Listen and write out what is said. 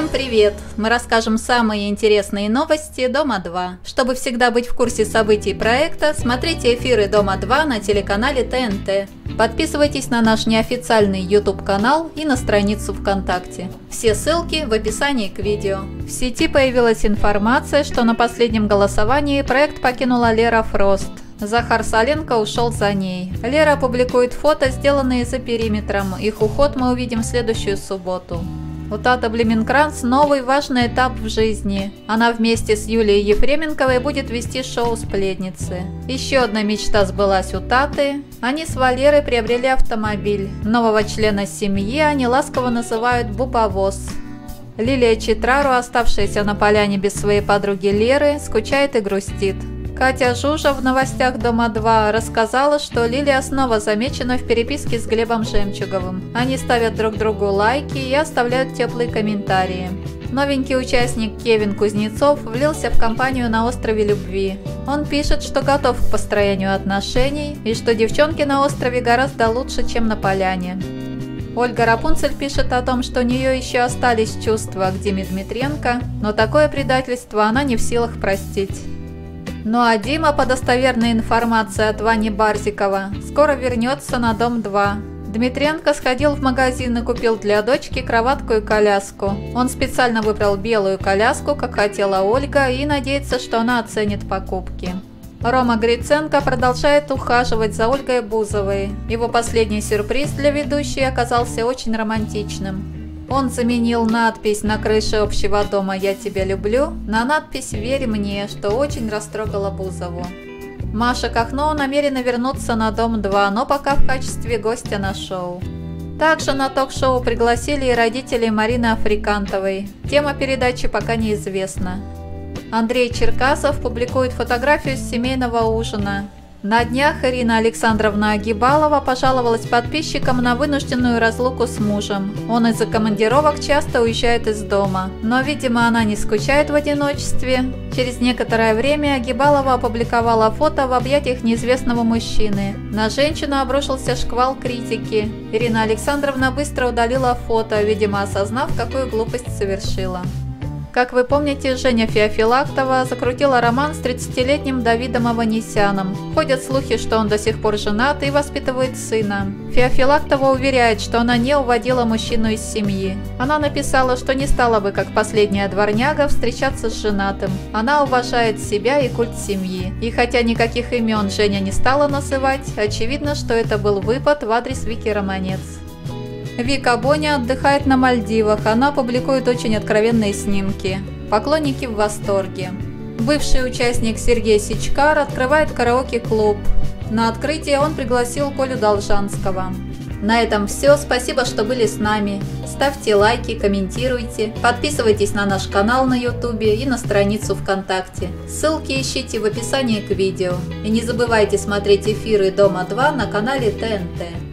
Всем привет! Мы расскажем самые интересные новости Дома-2. Чтобы всегда быть в курсе событий проекта, смотрите эфиры Дома-2 на телеканале ТНТ. Подписывайтесь на наш неофициальный YouTube-канал и на страницу ВКонтакте. Все ссылки в описании к видео. В сети появилась информация, что на последнем голосовании проект покинула Лера Фрост. Захар Соленко ушел за ней. Лера публикует фото, сделанные за периметром. Их уход мы увидим в следующую субботу. У Тата Блеменкранц новый важный этап в жизни. Она вместе с Юлией Ефременковой будет вести шоу «Сплетницы». Еще одна мечта сбылась у Таты. Они с Валерой приобрели автомобиль. Нового члена семьи они ласково называют «Бубовоз». Лилия Читрару, оставшаяся на поляне без своей подруги Леры, скучает и грустит. Катя Жужа в новостях «Дома-2» рассказала, что Лилия снова замечена в переписке с Глебом Жемчуговым. Они ставят друг другу лайки и оставляют теплые комментарии. Новенький участник Кевин Кузнецов влился в компанию на острове Любви. Он пишет, что готов к построению отношений и что девчонки на острове гораздо лучше, чем на поляне. Ольга Рапунцель пишет о том, что у нее еще остались чувства к Диме Дмитренко, но такое предательство она не в силах простить. Ну а Дима, по достоверной информации от Вани Барзикова, скоро вернется на дом 2. Дмитренко сходил в магазин и купил для дочки кроватку и коляску. Он специально выбрал белую коляску, как хотела Ольга, и надеется, что она оценит покупки. Рома Гриценко продолжает ухаживать за Ольгой Бузовой. Его последний сюрприз для ведущей оказался очень романтичным. Он заменил надпись на крыше общего дома «Я тебя люблю» на надпись «Верь мне», что очень растрогало Бузову. Маша Кахно намерена вернуться на Дом-2, но пока в качестве гостя на шоу. Также на ток-шоу пригласили и родителей Марины Африкантовой. Тема передачи пока неизвестна. Андрей Черкасов публикует фотографию с семейного ужина. На днях Ирина Александровна Агибалова пожаловалась подписчикам на вынужденную разлуку с мужем. Он из-за командировок часто уезжает из дома, но, видимо, она не скучает в одиночестве. Через некоторое время Агибалова опубликовала фото в объятиях неизвестного мужчины. На женщину обрушился шквал критики. Ирина Александровна быстро удалила фото, видимо, осознав, какую глупость совершила. Как вы помните, Женя Феофилактова закрутила роман с 30-летним Давидом Аванесяном. Ходят слухи, что он до сих пор женат и воспитывает сына. Феофилактова уверяет, что она не уводила мужчину из семьи. Она написала, что не стала бы, как последняя дворняга, встречаться с женатым. Она уважает себя и культ семьи. И хотя никаких имен Женя не стала называть, очевидно, что это был выпад в адрес Вики Романец. Вика Боня отдыхает на Мальдивах. Она публикует очень откровенные снимки. Поклонники в восторге. Бывший участник Сергей Сичкар открывает караоке-клуб. На открытие он пригласил Колю Должанского. На этом все. Спасибо, что были с нами. Ставьте лайки, комментируйте, подписывайтесь на наш канал на YouTube и на страницу ВКонтакте. Ссылки ищите в описании к видео. И не забывайте смотреть эфиры Дома 2 на канале ТНТ.